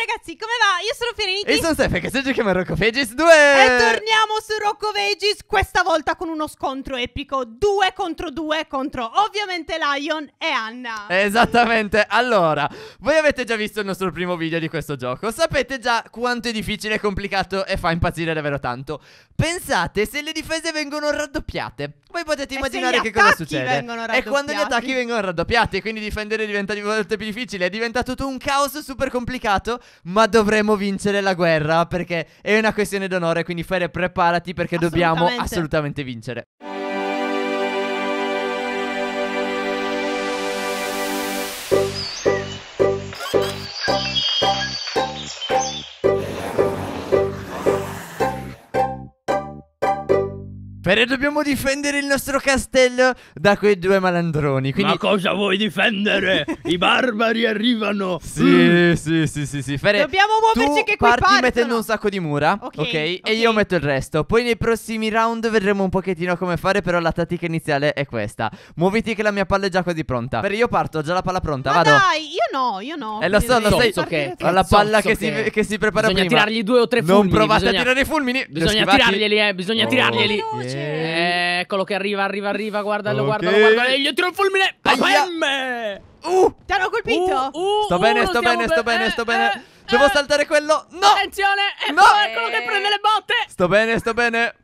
ragazzi, come va? Io sono Fireniti. E sono Stefano, che si gioca a Rocco Fegis 2 E torniamo su Rocco Vegis, questa volta con uno scontro epico, due contro due contro ovviamente Lion e Anna. Esattamente, allora, voi avete già visto il nostro primo video di questo gioco, sapete già quanto è difficile e complicato e fa impazzire davvero tanto. Pensate se le difese vengono raddoppiate, voi potete immaginare se che cosa succede. E quando gli attacchi vengono raddoppiati e quindi difendere diventa di volte più difficile, è diventato tutto un caos super complicato, ma dovremo vincere la guerra perché è una questione d'onore, quindi Fere preparati perché dobbiamo Assolutamente. assolutamente vincere. Fere, dobbiamo difendere il nostro castello da quei due malandroni. Quindi Ma cosa vuoi difendere? I barbari arrivano. Sì, sì, sì, sì, sì. Fere, Dobbiamo muoverci tu che qui parti partono. mettendo un sacco di mura, ok? Ok, E ok. io metto il resto. Poi nei prossimi round vedremo un pochettino come fare, però la tattica iniziale è questa. Muoviti che la mia palla è già quasi pronta. Fere, io parto, ho già la palla pronta, Ma vado. dai, io no, io no. Eh, lo so, lo Quindi sai- partire che-. Ho la palla Zozzo che si, che- che si prepara Bisogna prima. tirargli due o tre Non fulmini. provate bisogna... a tirare i fulmini. Bisogna tirarglieli, eh, bisogna Oh, tirarglieli. Ok. Eccolo che arriva, arriva, arriva, guardalo, Ok. guardalo, guardalo. E gli tiro il fulmine. Papemme! Uh, Ti hanno colpito? Uh, uh, sto uh, bene, non sto bene, sto be- bene, eh, sto bene. eh, Devo eh. saltare quello. No! Attenzione, eccolo, No. eccolo che prende le botte. Sto bene, sto bene.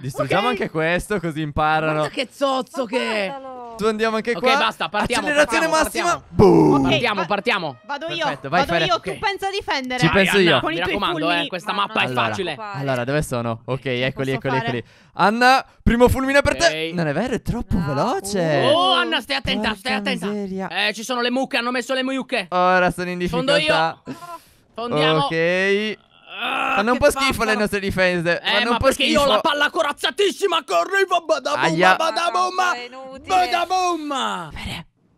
Distruggiamo Ok. anche questo, così imparano. Guarda che zozzo che è. Tu andiamo anche Ok, qua. basta, partiamo, Accelerazione partiamo, massima. Boom. Ok, Partiamo, va- partiamo. Vado io, Perfetto, vai, vado Fere. io, Ok. tu pensa a difendere. Ci penso Anna, io. Con Mi raccomando, eh, questa Ma mappa è Allora. facile. Allora, dove sono? Ok, eccoli, eccoli, fare? eccoli. Anna, primo fulmine per te. Ok. Non è vero, è troppo No. veloce. Oh, Anna, stai attenta, Porca stai attenta. miseria. Eh, ci sono le mucche, hanno messo le mucche. Ora sono in Fondo difficoltà. Fondiamo. Ok. Ah, Fanno un po' schifo barbaro. le nostre difese. Eh, Fanno ma un po' perché schifo. io ho la palla corazzatissima che arriva badabumma, badabumma, badabumma.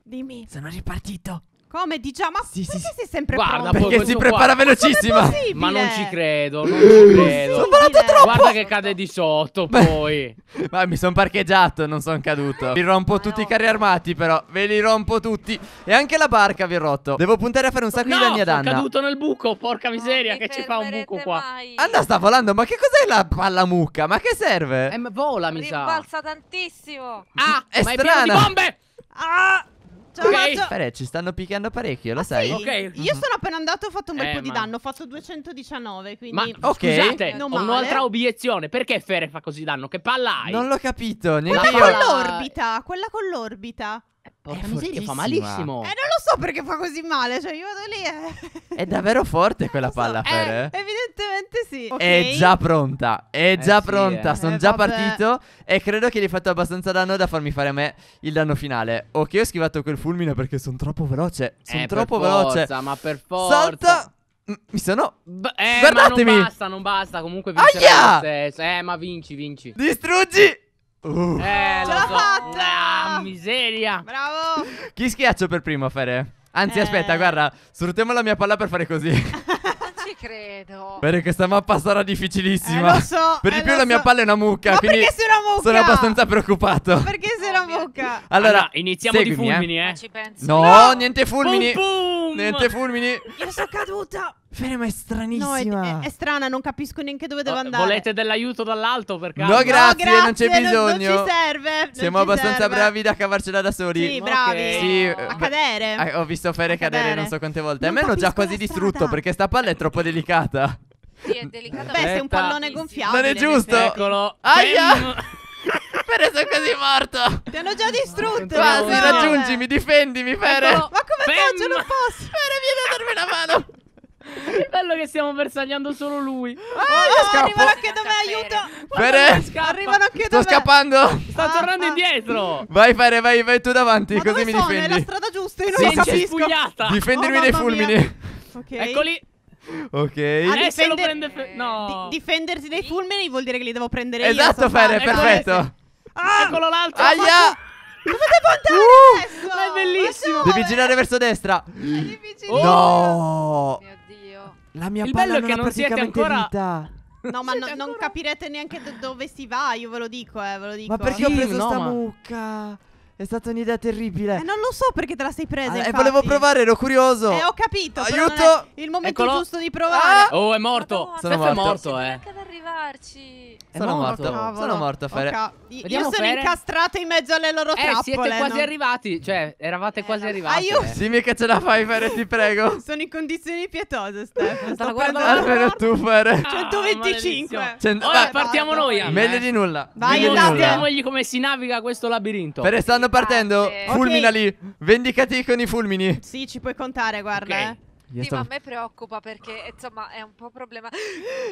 Dimmi. Sono ripartito. Come? Di già? Ma Sì, perché sì. sei sempre Guarda, pronto? Perché si prepara qua. velocissima. Ma non ci credo, non ci credo. Sono volato troppo. Guarda che cade di sotto Beh. poi. Ma mi sono parcheggiato, non sono caduto. Vi rompo tutti i carri armati, però. Ve li rompo tutti. E anche la barca vi ho rotto. Devo puntare a fare un sacco No, di danni ad Anna. caduto nel buco, porca miseria, che ci fa un buco fermerete qua. mai. Anna sta volando, ma che cos'è la palla mucca? Ma che serve? Eh, ma vola, mi sa. Rimbalza tantissimo. Ah, È ma è pieno di strana. bombe. Ah! Ce l'ho Ok. fatta. Fere, ci stanno picchiando parecchio, lo Ah, sai? sì? Ok. Io sono appena andato e ho fatto un bel Eh, po' di ma- danno. Ho fatto 219, quindi... Ma Ok. scusate, Non ho un'altra obiezione. Perché Fere fa così danno? Che palla hai? Non l'ho capito, Quella neanche con io. palla- l'orbita, quella con l'orbita. Porca È miseria, fa fortissima. malissimo. Eh, non lo so perché fa così male. Cioè, io vado lì e... È davvero forte quella Non so. palla, Fere. Eh, evidentemente sì. Ok. È già pronta, è già sì, pronta, eh. sono Eh, già vabbè. partito e credo che gli hai fatto abbastanza danno da farmi fare a me il danno finale. Ok, ho schivato quel fulmine perché sono troppo veloce, sono Eh, troppo per veloce. forza, ma per forza. Salta! Mi sono B- eh, Guardatemi. ma non basta, non basta. Comunque vincerai Aia! lo stesso. Eh, ma vinci, vinci. distruggi! Uh. Eh, Ce lo l'ha so. fatta! Ah, miseria. Bravo. Chi schiaccio per primo, Fere? Anzi, Eh. aspetta, guarda, sfruttiamo la mia palla per fare così. Non ci credo. Fere, questa mappa sarà Eh, difficilissima. lo so. per di eh, più lo la mia so. palla è una mucca, Ma quindi perché sei una mucca? sono abbastanza preoccupato. Perché sei una mucca? Allora, Allora, iniziamo seguimi, di eh. fulmini, eh. Ma ci penso. No, No! niente fulmini. Pum, pum. Niente fulmini. Io sono caduta. Fere, ma è No, è, stranissima. è- è strana, non capisco neanche dove devo andare. Volete dell'aiuto dall'alto per caso? No, No, grazie, non c'è non- bisogno. Non, ci serve. non Siamo ci abbastanza serve. bravi da cavarcela da soli. Sì, bravi. Sì, a eh, cadere. Ah, ho visto Fere cadere cadere. non so quante volte. Non a me hanno già quasi distrutto perché sta palla è troppo delicata. Sì, è delicato. Beh, sei un pallone gonfiabile. Non è giusto. Eccolo. Aia! Fere, sono quasi morto. Ti hanno già distrutto. Quasi, raggiungimi, difendimi, Fere. Ma come faccio? Non posso. Fere, vieni a darmi la mano. Che bello che stiamo bersagliando solo lui. Ah, scappo. arrivano anche da me, Scappa, aiuto. Fere. scappa. Arrivano anche da Sto scappando. Sta Ah, tornando ah. indietro. Vai, Fere, vai, vai tu davanti, Ma così dove mi sono? È la difendi. strada giusta, io non Sì, è capisco. spugliata. Difendimi Oh, dai fulmini. Ok. Eccoli. Ok. Ah, Eh, se lo prende. fe- No. Di- difendersi dai fulmini vuol dire che li devo prendere io. Esatto, Fere, fare. perfetto. Ah, Eccolo l'altro. Aia! dove devo andare Uh! adesso? Ma è bellissimo. Devi dove? girare verso destra. È difficile. Oh. No! La mia Il palla bello è non che non siete ancora- vita. No, ma no- non ancora- capirete neanche da dove si va, io ve lo dico, eh, ve lo dico. Ma perché Sì, ho preso no, sta ma- mucca? È stata un'idea terribile. Eh, non lo so perché te la sei presa. Ah, e infatti. volevo provare, ero curioso. Eh, ho capito. però non Aiuto! è il momento Eccolo. giusto di provare. Ah! Oh, è morto. Madonna, Sono Steph è morto. morto, eh. Arrivarci. Sono morto. morto. Cavolo. Sono morto, Fere. Ok. Io Vediamo, sono Fere. incastrata in mezzo alle loro Eh, trappole. siete quasi no? arrivati. Cioè, eravate Eh, quasi no. arrivati. Aiuto. eh. Dimmi che ce la fai, Fere, ti prego. Sono in condizioni pietose, Stefano. Sto là. Almeno tu, Fere. Ah, 125. maledizione. Cent- Ora vai. partiamo noi. Meglio eh. di nulla. Vai. Mostriamogli come si naviga questo labirinto. Fere, stanno partendo. Parte. Fulminali. Vendicati con i fulmini. Sì, ci puoi contare, guarda. Eh. Io Sì, sto- ma a me preoccupa perché insomma è un po' problema.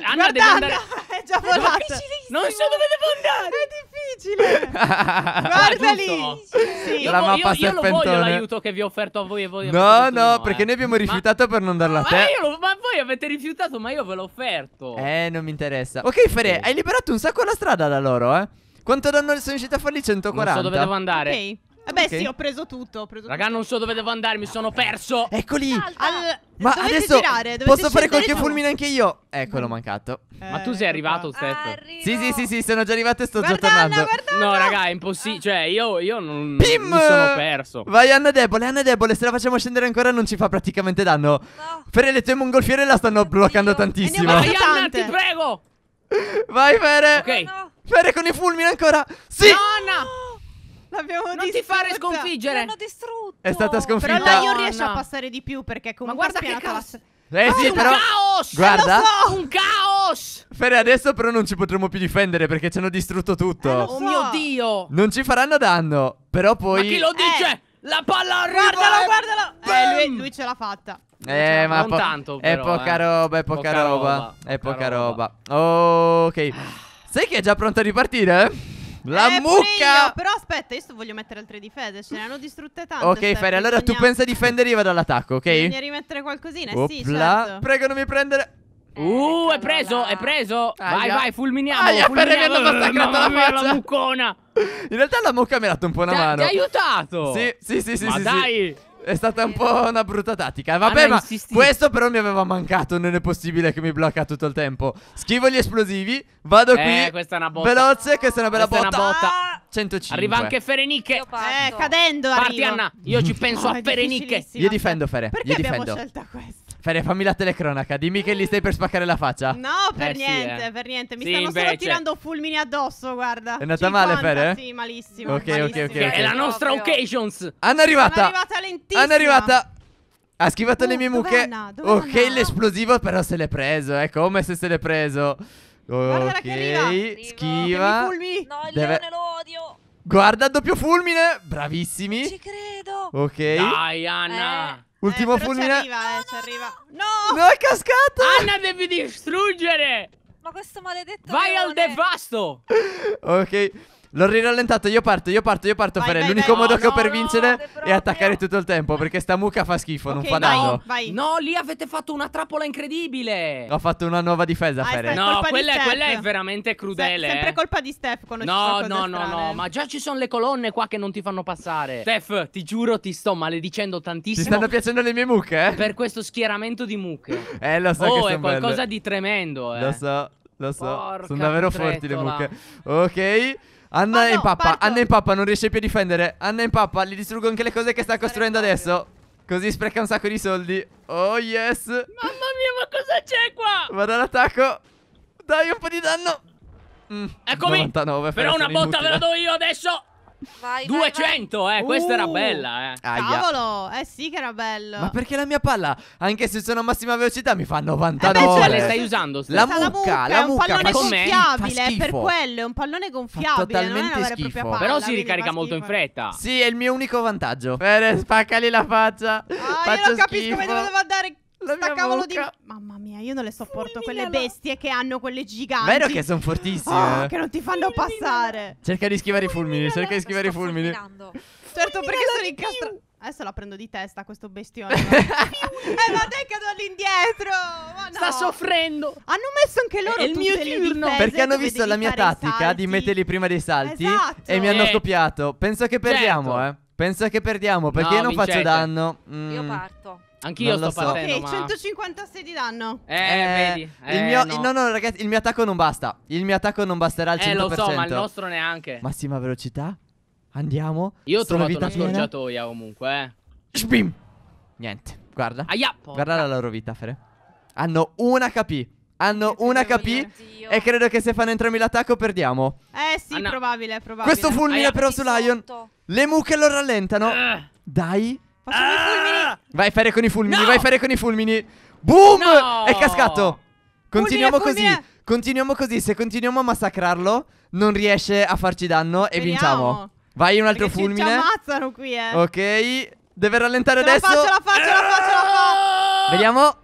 Anna deve Guarda, andare. Anna, è già volata. Non so dove devo andare. È difficile. Guarda lì. Sì. Io, La vo- mappa io, io lo voglio l'aiuto che vi ho offerto a voi e voi No, no, no, perché eh. noi abbiamo rifiutato per non darlo a Ma, te. ma io lo- ma voi avete rifiutato, ma io ve l'ho offerto. Eh, non mi interessa. Ok, Fere, Ok. hai liberato un sacco la strada da loro, eh. Quanto danno sono riusciti a farli? non 140. so dove devo andare. Ok. Vabbè, Ok. sì, ho preso tutto. Ho preso Raga, non so dove devo andare, mi sono perso. Eccoli. Al- Ma dovete adesso girare, posso fare qualche giù. fulmine anche io. Eccolo, mancato. Ma tu Eh, sei arrivato. Steph? Arrivo. Sì, sì, sì, sì, sono già arrivato e sto Guarda, già tornando. Anna, guarda. No, raga, è impossibile. Cioè, io, io non Pim! mi sono perso. Vai, Anna debole, Anna debole. Se la facciamo scendere ancora non ci fa praticamente danno. No. Fere, le tue mongolfiere la stanno bloccando Dio. tantissimo. Andiamo Vai, Anna, ti prego. Vai, Fere. Ok. No, Fere con i fulmini ancora. Sì. No, Anna, L'abbiamo non ti distrutta. fare mi sconfiggere. hanno distrutto. È stata Però sconfitta. la Ion No, riesce a passare di più perché Ma comunque guarda ha che cazzo. Eh sì, un però. caos. Guarda. Eh, lo so. Un caos. Fere, adesso però non ci potremo più difendere perché ci hanno distrutto tutto. Eh, Oh so. mio Dio. Non ci faranno danno. Però poi. Ma chi lo dice? Eh. La palla arriva. Guardalo, e- guardalo. Bam! Eh, lui, lui ce l'ha fatta. Eh, ma Non po- tanto, È però, poca eh. roba, è poca, Poca roba. roba, È poca poca roba. roba. ok. Sai che è già pronto a ripartire? La Eh, pure io, mucca! Però aspetta, io sto- voglio mettere altre difese. Ce ne hanno distrutte tante. Ok, Fere, allora tu bisogna- pensa a difendere, io vado all'attacco, ok? Bisogna rimettere qualcosina. eh sì, Opla. certo. Prego, non mi prendere. Uh, è preso, è preso. Vai, Aia. vai, fulminiamo. Aia, Ferre mi hanno fulminiamo. massacrato la mia, faccia. la muccona. In realtà la mucca mi ha dato un po' una mano. Ti ha aiutato. Sì, sì, sì, sì. Ma sì, sì. È stata un po' una brutta tattica. Vabbè, Hanno ma insistito. questo però mi aveva mancato. Non è possibile che mi blocca tutto il tempo. Schivo gli esplosivi. Vado Eh, qui. questa è una botta. Veloce, questa è una bella Questa è botta. una botta. Ah, 105. Arriva anche Ferenicche. Eh, cadendo Parti, arrivo. Anna. Io ci penso Oh, a è Ferenicche. Io difendo, Fere. Perché Io abbiamo difendo. scelta questa? Fere, fammi la telecronaca. Dimmi che gli stai per spaccare la faccia. No, per Eh, sì, niente, eh. per niente. Mi Sì, stanno solo invece. tirando fulmini addosso, guarda. È andata male, 50, Fere? Sì, malissimo. Ok, ok, malissimo. ok, ok. è la nostra Proprio. occasions. Anna è arrivata. Sono arrivata lentissima. Anna è arrivata. Ha schivato le Oh, mie dov'è mucche. Anna? Ok, Anna? l'esplosivo però se l'è preso. È come se se l'è preso. Ok, schiva. Fulmini. No, il Deve- leone lo odio. Guarda, doppio fulmine. Non ci Bravissimi. credo. Ok. Dai, Anna. Eh. Ultimo eh, però fulmine. Ci arriva, eh, ci arriva. No! No, è cascato. Anna, devi distruggere. Ma questo maledetto Vai al leone. devasto. Ok. L'ho rirallentato, io parto, io parto, io parto, Vai, L'unico vai. modo No, che ho no, per vincere è attaccare tutto il tempo. Perché sta mucca fa schifo, non fa danno. vai. No, lì avete fatto una trappola incredibile. Ho fatto una nuova difesa, Ah, Fere. No, colpa di quella, quella è veramente Se- crudele. sempre eh. colpa di Steph No, no, no, no, ma già ci sono le colonne qua che non ti fanno passare. Steph, ti giuro, ti sto maledicendo Ti tantissimo stanno piacendo le mie mucche? eh? per questo schieramento di mucche. Eh, lo so che oh, sono è qualcosa belle. di tremendo, eh. Lo so, lo so. Porca sono davvero forti le mucche. Ok. Anna Oh, no, pappa. parto. Anna è in pappa, non riesce più a difendere. Anna è in pappa, gli distruggo anche le cose che sta costruendo adesso. Così spreca un sacco di soldi. Oh yes. Mamma mia, ma cosa c'è qua? Vado all'attacco. Dai un po' di danno. Mm, Eccomi. 99, Però una botta ve la inutile. do io adesso. Vai, vai, 200, eh. Questa era Uh. bella, eh. Aia. Cavolo, eh sì che era bello. Ma perché la mia palla, anche se sono a massima velocità, mi fa Eh beh, 99? Cioè, le stai usando? La Questa è mucca, la è un mucca pallone gonfiabile, è per quello, è un pallone gonfiabile, non è totalmente schifo. palla. Però si ricarica molto in fretta. Sì, è il mio unico vantaggio. Fere, spaccali la faccia. Ah, io Faccio non capisco come devo andare La sta cavolo di mucca. Mamma mia, io non le sopporto quelle bestie che hanno quelle giganti. Vero che sono fortissime. Oh, eh. che non ti fanno passare. Cerca di schivare i fulmini, cerca di schivare i fulmini. fulminando. Certo, perché sono incastrata. Adesso la prendo di testa questo bestione. eh, ma dai cado all'indietro. Ma no. Sta soffrendo. Hanno messo anche loro È il mio turno. Perché hanno visto la mia tattica di metterli prima dei salti Esatto. e mi hanno Eh. copiato. Penso che perdiamo, Certo. eh. Penso che perdiamo perché No, io non faccio vincete. danno. Mm. Io parto. Anch'io sto so. partendo, Ok, ma... 156 di danno. Eh, Eh, vedi. il Eh, mio, no. no. no, ragazzi, il mio attacco non basta. Il mio attacco non basterà al 100%. Eh, lo so, ma il nostro neanche. Massima velocità. Andiamo. Io ho Sono trovato vita una piena. scorciatoia comunque, eh. Shbim. Niente, guarda. Aia, Guarda la loro vita, Fere. Hanno un HP. Hanno Che un ti devo HP. dire? Oddio. E credo che se fanno entrambi l'attacco perdiamo. Eh sì, Anna. probabile, probabile. Questo fulmine Aia. però su Lion. Sotto. Le mucche lo rallentano. Eh. Dai. Facciamo i fulmini. Vai Fere con i fulmini, No! vai Fere con i fulmini. Boom! No! È cascato. Continuiamo Fulmine, così. Continuiamo così. Se continuiamo a massacrarlo, non riesce a farci danno e Vediamo. vinciamo. Vai un altro Perché ci- Ci fulmine. ammazzano qui, eh. Ok. Deve rallentare Ce la adesso. faccio, ce la faccio, ce la faccio, la faccio. Vediamo.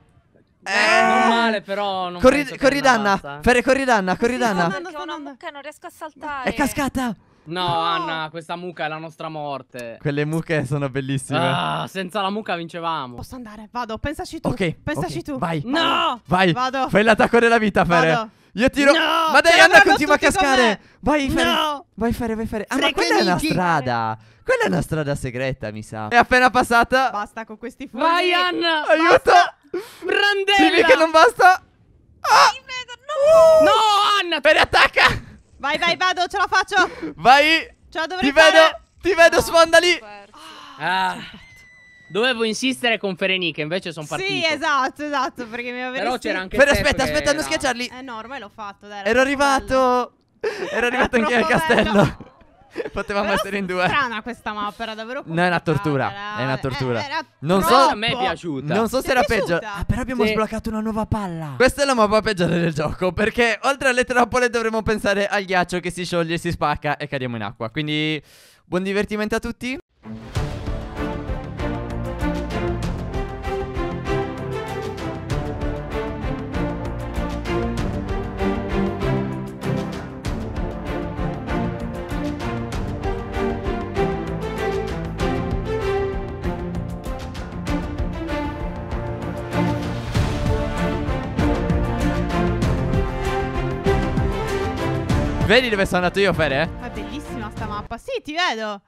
Eh, non male però, non corri, corri non danna. Fere, corri danna, corri Sì, danna. sto andando, Perché sto andando. non riesco a saltare. È cascata. No, No. Anna, questa mucca è la nostra morte. Quelle mucche sono bellissime. Ah, senza la mucca vincevamo. Posso andare? Vado, pensaci tu. Ok, Pensaci ok, tu. vai. No! Vai. Vado. Fai l'attacco della vita, Fere. Vado. Io tiro. No, ma dai, Anna continua a cascare. Vai, Fere. No. Vai, Fere, vai, Fere. Ah, ma quella è una strada. Quella è una strada segreta, mi sa. È appena passata. Basta con questi fulmini. Vai Anna! Aiuto. Brandella! Dimmi che non basta. Ah. No! No, Anna! Fere, attacca. Vai, vai, vado, ce la faccio. Vai. Ce la dovrei Ti vedo. fare. Ti vedo, No, sfondali. persi. Ah, dovevo insistere con Fereniche, invece sono partito. Sì, esatto, esatto, perché mi avresti... Però c'era anche Steph aspetta, aspetta, non schiacciarli. Eh no, ormai l'ho fatto, dai. era Ero troppo bello. arrivato. Ero arrivato anche al troppo bello. Potevamo Però essere in due. strana questa mappa, era davvero No, è una tortura, era- è una tortura. eh, era Non so-. A me è piaciuta. Non so se è era peggio. Ah, però abbiamo Sì. sbloccato una nuova palla. Questa è la mappa peggiore del gioco. Perché oltre alle trappole dovremmo pensare al ghiaccio che si scioglie, si spacca e cadiamo in acqua. Quindi buon divertimento a tutti. Vedi dove sono andato io, Fere? È bellissima sta mappa. Sì, ti vedo.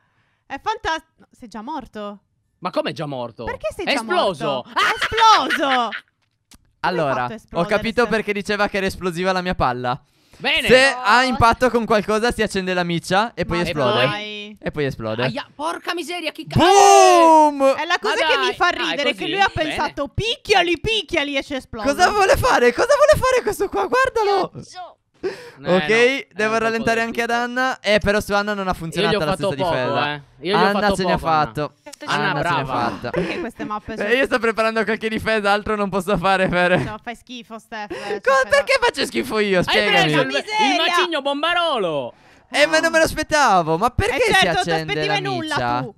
È fantastico. sei già morto? Ma come è già morto? Perché sei È già esploso. morto? È esploso! Allora, ho capito perché diceva che era esplosiva la mia palla. Bene. Se No. ha impatto con qualcosa si accende la miccia e poi Ma esplode. dai. E poi esplode. Aia, porca miseria, chi cazzo. Boom! È la cosa che dai. mi fa Ah, ridere, che così? lui ha Bene. pensato picchiali, picchiali e ci esplode. Cosa vuole fare? Cosa vuole fare questo qua? Guardalo! Gio- Eh, ok, no, devo rallentare anche ad Anna. Eh, però su Anna non ha funzionato la fatto stessa poco, difesa. eh. Io gli ho Anna fatto ce ne ha fatto. Anna, Anna ce ne ha brava. fatta. Perché queste mappe sono... Eh, io sto preparando qualche difesa, altro non posso fare, Fere. No, fai schifo, Steph. eh, cioè, Co- però- perché faccio schifo io? Hai preso Spiegami. il, miseria! il macigno bombarolo. Eh, ma non me lo aspettavo. Ma perché Eh si certo, ti accende la nulla miccia? tu.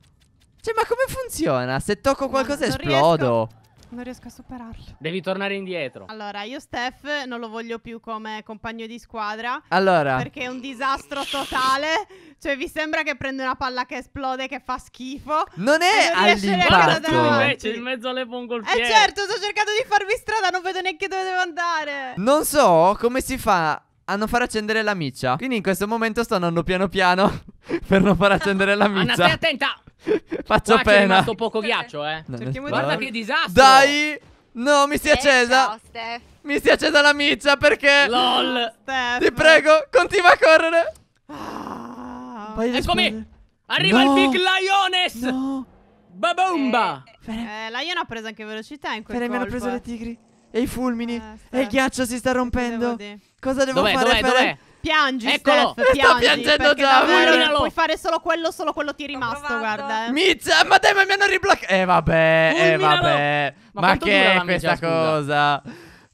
Cioè, ma come funziona? Se tocco qualcosa non esplodo. Non riesco a superarlo. Devi tornare indietro. Allora, io Steph non lo voglio più come compagno di squadra. Allora, Perché è un disastro totale. Cioè, vi sembra che prende una palla che esplode, che fa schifo. non è all'impatto. invece in mezzo alle mongolfiere. Eh certo, sto cercando di farvi strada, non vedo neanche dove devo andare. Non so come si fa a non far accendere la miccia. Quindi in questo momento sto andando piano piano per non far accendere la Anna, stai miccia. attenta. Faccio Qua pena. rimasto poco ghiaccio, eh. No, Cerchiamo Guarda che disastro. Dai! No, mi si è Eh, accesa. Ciao. Mi si è accesa la miccia perché. LOL. Steph. Ti prego, continua a correre. Ah. Eccomi. Arriva No. il Big Liones. No. Babumba. Eh, la Ion ha preso anche velocità in quel Fere, mi hanno colpo, preso eh. le tigri. E i fulmini. Eh, e il ghiaccio si sta rompendo. Cosa devo Dov'è, fare, dov'è, dov'è? Piangi, Eccolo. Steph, Sto piangi, piangendo perché già, davvero puoi fare solo quello, solo quello ti è rimasto, provando. guarda. eh. Mizza, ma dai, ma mi hanno ribloccato. Eh, vabbè, eh, Fulminalo. vabbè. Ma Ma, che è questa scusa? cosa?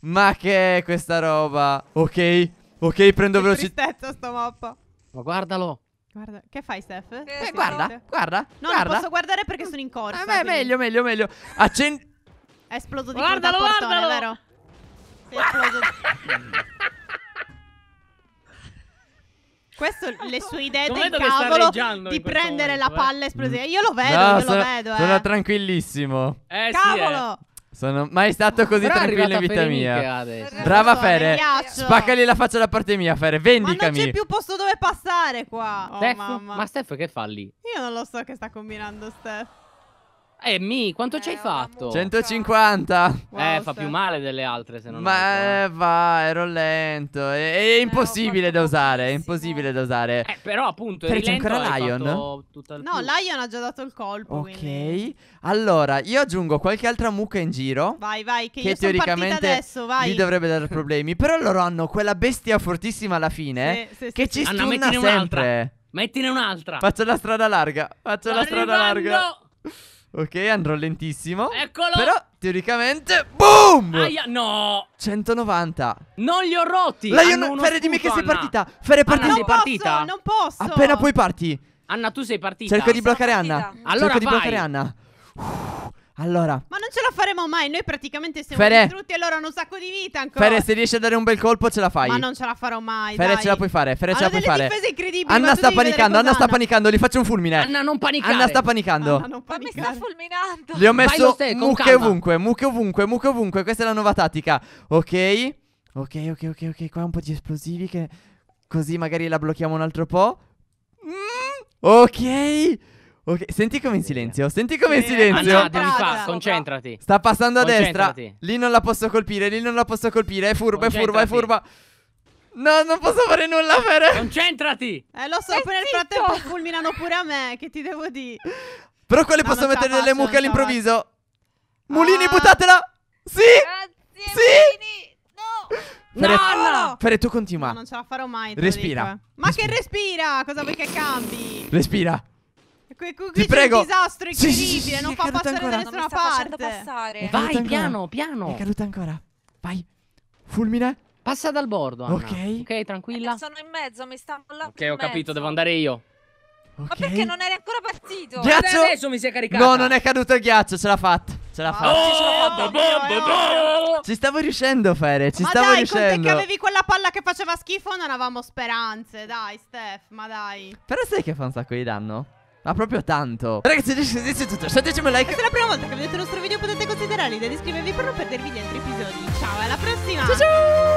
Ma che è questa roba? Ok, ok, prendo Che velocità. tristezza sta mappa. Ma guardalo. Guarda, che fai, Steph? Eh, Eh, guarda, guarda, No, guarda. non posso guardare perché sono in corsa. Eh, beh, quindi meglio, meglio, meglio. Accendi. È esploso di Guardalo, portone, guardalo. vero? È esploso. Questo, le sue idee Lo del vedo che sta cavolo di prendere momento, la eh. palla esplosiva. Io lo vedo, No, io sono, lo vedo, sono eh. tranquillissimo. Eh sì, eh. Cavolo! Sono mai stato così Però tranquillo in vita mia. adesso. Brava so, Fere. Spaccali la faccia da parte mia, Fere. Ma non Vendicami. c'è più posto dove passare qua. Oh, Steph? mamma. Ma Steph che fa lì? Io non lo so che sta combinando Steph. Eh, Mi, quanto ci hai Eh, fatto? mucca. 150. Wow, Eh, fa più male delle altre se non Ma altro, eh, va, ero lento. È, è impossibile da usare. È impossibile da usare. Eh, però appunto Però eri c'è ancora Lion? No, più. Lion ha già dato il colpo. quindi- Ok. Allora, io aggiungo qualche altra mucca in giro. Vai, vai, che, Che io sono partita teoricamente adesso, vai. Gli dovrebbe dare problemi. Però loro hanno quella bestia fortissima alla fine. Sì, sì, che sì, ci sì. Anna, stunna mettine un'altra. sempre. Mettine un'altra. Faccio la strada larga. Faccio la Sto strada larga. Ok, andrò lentissimo. Eccolo. Però teoricamente. Boom! Aia, no. 190. Non li ho rotti. Uno Fere, dimmi che sei Anna. partita. Anna, parti. Non sei partita? non posso. Appena puoi parti. Anna, tu sei partita. Cerco di bloccare partita. Anna. Allora Cerco di vai. bloccare Anna. Uff, Allora. Ma non ce la faremo mai. Noi praticamente siamo Fere. distrutti e loro hanno un sacco di vita ancora. Fere, se riesci a dare un bel colpo, ce la fai. Ma non ce la farò mai. Fere, dai. ce la puoi fare. Fere, ce la puoi fare. difese incredibili. Anna sta panicando. Anna sta panicando. Gli faccio un fulmine. Anna, non panicare. Anna sta panicando. Anna, non Ma mi sta panicare. fulminando. Gli ho messo con mucche calma. ovunque, mucche ovunque, mucche ovunque. Questa è la nuova tattica. Ok. Ok, ok, ok, ok. Qua un po' di esplosivi che così magari la blocchiamo un altro po'. Mm, ok. Ok, senti come in silenzio. Senti come in Sì, silenzio. Anna, devi Concentrata. fare, concentrati. Sta passando a destra. Concentrati. Lì non la posso colpire, lì non la posso colpire. È furba, è furba, è furba. No, non posso fare nulla, Fere. Concentrati. Eh, lo so, Stai nel zitto. frattempo fulminano pure a me. Che ti devo dire? Però qua le No, posso mettere delle faccio, mucche ce la all'improvviso. Mulini, Ah. buttatela. Sì. Grazie, Sì. Mulini. No. No, Fere- Anna. Fere, tu No, continua. non ce la farò mai. Respira. eh. Ma che respira? Cosa vuoi che cambi? Respira. Qui, qui, Ti prego. un disastro Sì, sì, sì, incredibile. sì, non è fa passare ancora. da nessuna sta facendo parte. passare. È Vai, piano, piano. È caduta ancora. Vai. Fulmine. Passa dal bordo, Anna. Ok. Ok, tranquilla. Eh, Sono in mezzo, mi sta là Ok, ho capito, devo andare io. Ok. Ma perché non eri ancora partito? Ghiaccio. Guarda, adesso mi si è caricata. No, non è caduto il ghiaccio, ce l'ha fatta. Ce l'ha fatta. Oh, eh. Ci stavo riuscendo, Fere. Ci ma stavo dai, con te riuscendo. che avevi quella palla che faceva schifo non avevamo speranze. Dai, Steph, ma dai. Però sai che fa un sacco di danno? Ma proprio tanto. Ragazzi, se è tutto. Lasciateci un like. Se è la prima volta che vedete il nostro video potete considerare l'idea di iscrivervi per non perdervi gli altri episodi. Ciao, alla prossima! Ciao ciao.